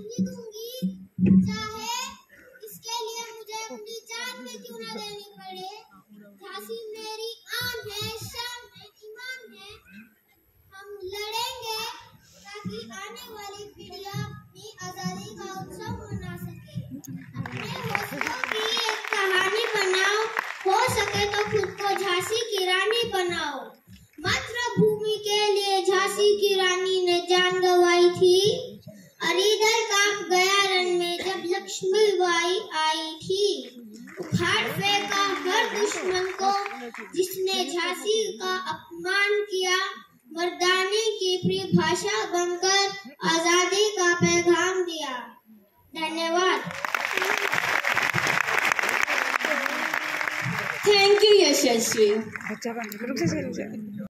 ज़िंदगी दूँगी चाहे इसके लिए मुझे अपनी जान में क्यों ना देनी पड़े? झांसी मेरी आन है, शान है, ईमान है। हम लड़ेंगे ताकि आने वाली पीढ़ियाँ अपनी आज़ादी का उत्सव मना सके। एक कहानी बनाओ। हो सके तो खुद को झांसी की रानी बनाओ। मातृभूमि के लिए झांसी की रानी ने जान गवाई थी। और इधर जब लक्ष्मी आई थी। उखाड़ फेंका हर दुश्मन को जिसने झांसी का अपमान किया मर्दाने की परिभाषा बनकर आज़ादी का पैगाम दिया। धन्यवाद। Thank you Yashasvi.